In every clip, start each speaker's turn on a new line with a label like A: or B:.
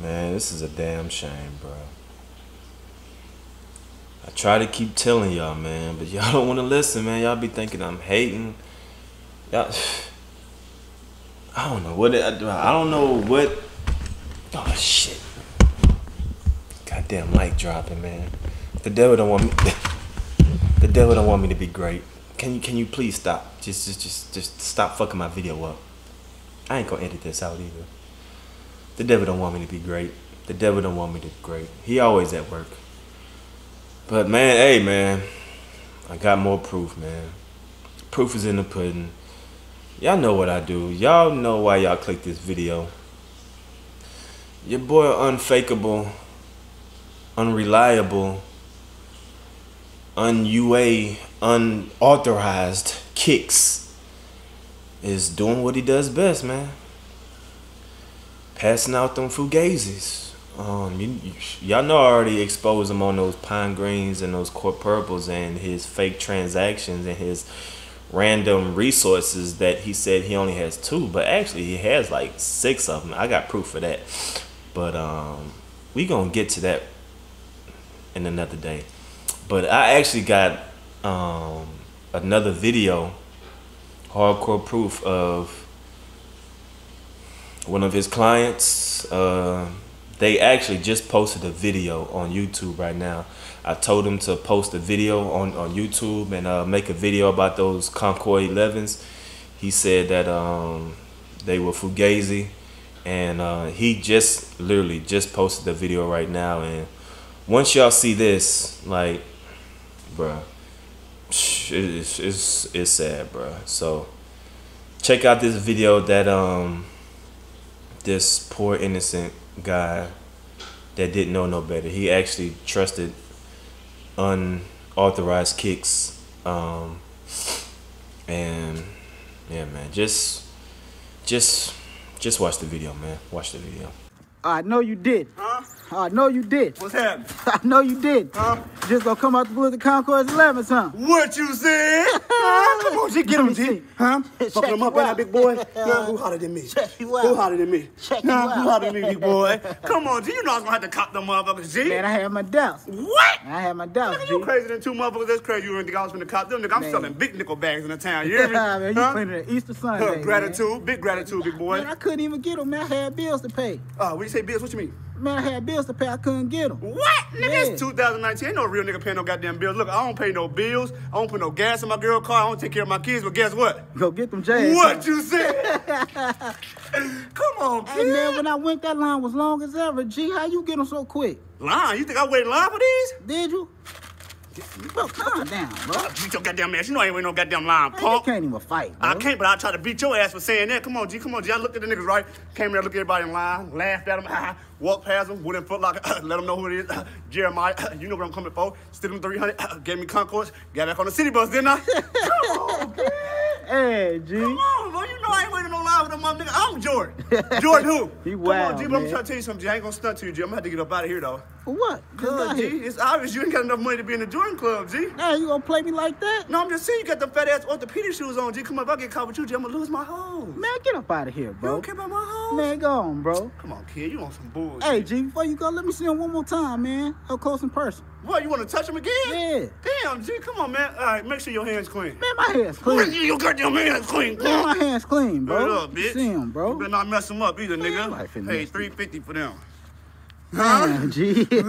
A: Man, this is a damn shame, bro. I try to keep telling y'all, man, but y'all don't want to listen, man. Y'all be thinking I'm hating. Y'all, I don't know what it, I don't know what. Oh shit! Goddamn mic dropping, man. The devil don't want me. The devil don't want me to be great. Can you can you please stop? Just just just just stop fucking my video up. I ain't gonna edit this out either. The devil don't want me to be great. The devil don't want me to be great. He always at work. But man, hey man, I got more proof, man. Proof is in the pudding. Y'all know what I do. Y'all know why y'all click this video. Your boy unfakeable, unreliable, unua, unauthorized kicks is doing what he does best, man. Passing out them fugazis. Um, you, y'all know I already exposed him on those pine greens and those court purples and his fake transactions and his random resources that he said he only has two, but actually he has like six of them. I got proof of that. But um, we gonna get to that in another day. But I actually got um, another video, hardcore proof of one of his clients. Uh, they actually just posted a video on YouTube right now. I told them to post a video on, on YouTube and uh, make a video about those Concord 11s. He said that um, they were Fugazi. And uh, he just literally just posted the video right now. And once y'all see this, like, bruh, it's, it's, it's sad, bruh. So check out this video that um this poor innocent guy that didn't know no better. He actually trusted unauthorized kicks. Um, and yeah, man, just just just watch the video, man. Watch the video.
B: I know you did.
C: Huh?
B: I know you did.
C: What's happening?
B: I know you did.
C: Huh?
B: Just gonna come out the blue of the Concord 11, huh?
C: What you said? huh? Come on, G, get him, G. Huh? Fucking him up, ain't that big boy? Huh? Who hotter than me?
B: Check you
C: Who hotter than me?
B: Check
C: huh? Who hotter than me, big boy? Come on, G, you know I was gonna have to cop them motherfuckers, G.
B: Man, I had my doubts.
C: what?
B: I had my doubts,
C: Nigga, you crazy than two motherfuckers. That's crazy. You didn't think I was gonna cop them. Nigga, I'm
B: Man.
C: selling big nickel bags in the town. You hear me?
B: man, you
C: Huh?
B: playing it Easter
C: Huh,
B: Sunday. man.
C: gratitude, big gratitude, big boy.
B: Man, I couldn't even get them. Man, I had bills to pay.
C: Uh, what you say, Bills? What you mean?
B: Man, I had bills to pay. I couldn't get them.
C: What? Nigga,
B: Yeah.
C: it's 2019. Ain't no real nigga paying no goddamn bills. Look, I don't pay no bills. I don't put no gas in my girl car. I don't take care of my kids. But guess what?
B: Go get them J's.
C: What you said? Come on,
B: Hey,
C: kid.
B: man, when I went, that line was long as ever. G, how you get them so quick?
C: Line? You think I wait in line for these?
B: Did you? Bro, calm down, bro.
C: I'll beat your goddamn ass. You know I ain't waiting no goddamn line,
B: Man, you can't even fight, bro.
C: I can't, but I'll try to beat your ass for saying that. Come on, G. Come on, G. I looked at the niggas right. Came there, looked at everybody in line, laughed at them, walked past them, went in Foot Locker, let them know who it is. Jeremiah, you know what I'm coming for. Still them 300, gave me Concords, got back on the city bus, didn't I? Come on, kid.
B: Hey, G.
C: Come on, bro. You know I ain't waiting no line with them nigga. I'm Jordan. Jordan who?
B: He
C: Come
B: wild,
C: on, G, but I'm
B: man.
C: trying to tell you something, G. I ain't gonna stunt to you, G. I'm gonna have to get up out of here, though.
B: For what? Just
C: Cause, G, it's obvious you ain't got enough money to be in the Jordan Club, G.
B: Now you gonna play me like that?
C: No, I'm just saying you got the fat ass orthopedic shoes on, G. Come on, if I get caught with you, G, I'm gonna lose my hose.
B: Man, get up out of here,
C: You
B: bro.
C: don't care about my hose?
B: Man, go on, bro.
C: Come on, kid, you on some bullshit.
B: Hey, G, before you go, let me see him one more time, man. Up close in person.
C: What, you wanna touch him again?
B: Yeah.
C: Damn, G, come on, man. All right, make sure your hands clean.
B: Man, my hand's
C: Clean.
B: clean.
C: Your goddamn hands clean.
B: Man, my hand's clean, bro.
C: up, bitch.
B: See him, bro.
C: You better not mess them up either, nigga.
B: I finna
C: Pay 350 for them.
B: Man, G.
C: I'm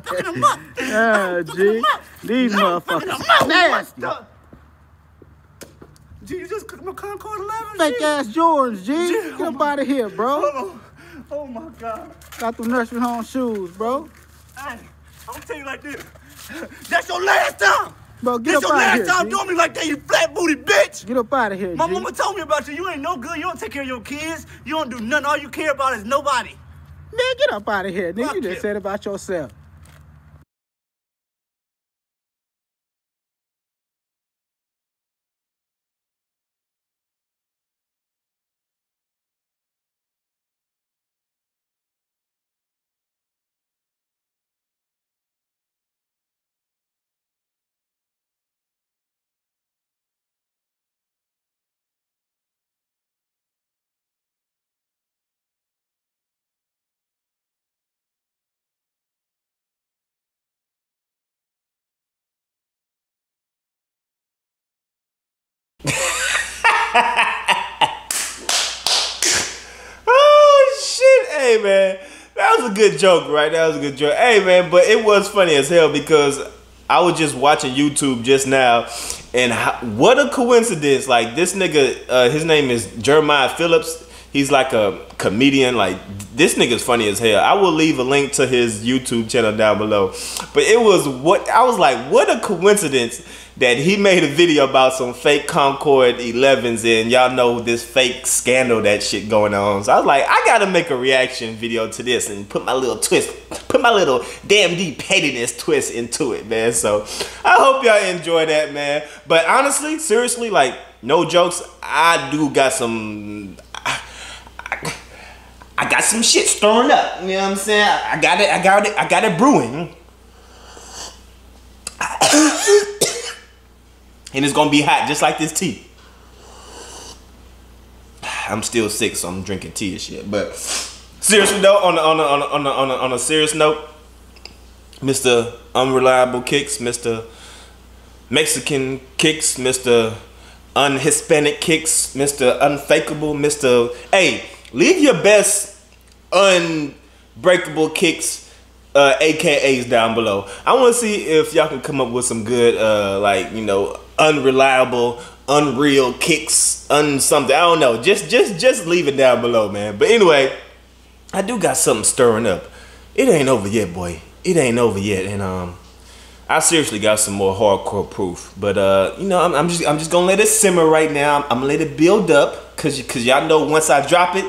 C: fucking them up.
B: Ah, G. These motherfuckers nasty.
C: G, you just cooked my Concord 11,
B: Fake
C: G.
B: ass Jordans, G.
C: G,
B: Get up out of here, bro.
C: Oh, oh my God.
B: Got them nursery home shoes, bro.
C: Hey, I'm gonna tell you like this. That's your last time.
B: Bro, get
C: This
B: up
C: your last
B: here,
C: time
B: G.
C: doing me like that, you flat booty bitch.
B: Get up out of here,
C: My
B: G.
C: mama told me about you. You ain't no good. You don't take care of your kids. You don't do nothing. All you care about is nobody.
B: Man, get up out of here, nigga. You just said about yourself.
A: Man, that was a good joke, right? That was a good joke. Hey man, but it was funny as hell because I was just watching YouTube just now, and how, what a coincidence! Like this nigga, uh, his name is Jeremiah Phillips. He's like a comedian. Like this nigga's funny as hell. I will leave a link to his YouTube channel down below. But it was what I was like, what a coincidence that he made a video about some fake Concord 11s and y'all know this fake scandal that shit going on. So I was like, I gotta make a reaction video to this and put my little twist, put my little damn deep pettiness twist into it, man. So I hope y'all enjoy that, man. But honestly, seriously, like no jokes, I do got some I got some shit stirring up. You know what I'm saying? I got it. I got it. I got it brewing. and it's gonna be hot, just like this tea. I'm still sick, so I'm drinking tea and shit. But seriously though, on a, on a, on a, on a, on a, on a serious note, Mr. Unreliable Kicks, Mr. Mexican Kicks, Mr. Unhispanic Kicks, Mr. Unfakeable, Mr. Hey, leave your best unbreakable kicks uh, AKAs down below. I want to see if y'all can come up with some good, uh, like you know, unreliable, unreal kicks, un something. I don't know. Just, just, just leave it down below, man. But anyway, I do got something stirring up. It ain't over yet, boy. It ain't over yet, and um, I seriously got some more hardcore proof. But uh, you know, I'm, I'm just, I'm just gonna let it simmer right now. I'm, I'm gonna let it build up, cause, cause y'all know once I drop it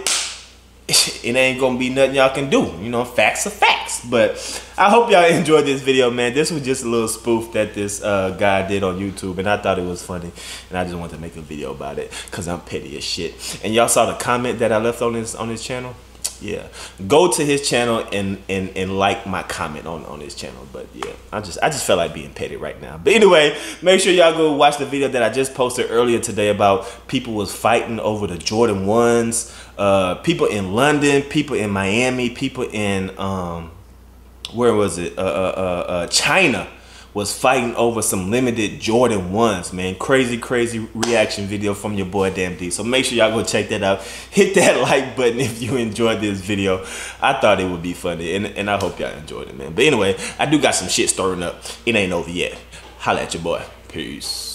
A: it ain't gonna be nothing y'all can do. You know, facts are facts. But I hope y'all enjoyed this video, man. This was just a little spoof that this uh, guy did on YouTube, and I thought it was funny, and I just wanted to make a video about it because I'm petty as shit. And y'all saw the comment that I left on this on his channel. Yeah, go to his channel and and and like my comment on on his channel. But yeah, I just I just felt like being petty right now. But anyway, make sure y'all go watch the video that I just posted earlier today about people was fighting over the Jordan ones uh, people in London, people in Miami, people in um, where was it? Uh, uh, uh, uh, China was fighting over some limited Jordan ones, man. Crazy, crazy reaction video from your boy DammnDee. So make sure y'all go check that out. Hit that like button if you enjoyed this video. I thought it would be funny, and, and I hope y'all enjoyed it, man. But anyway, I do got some shit stirring up. It ain't over yet. Holla at your boy. Peace.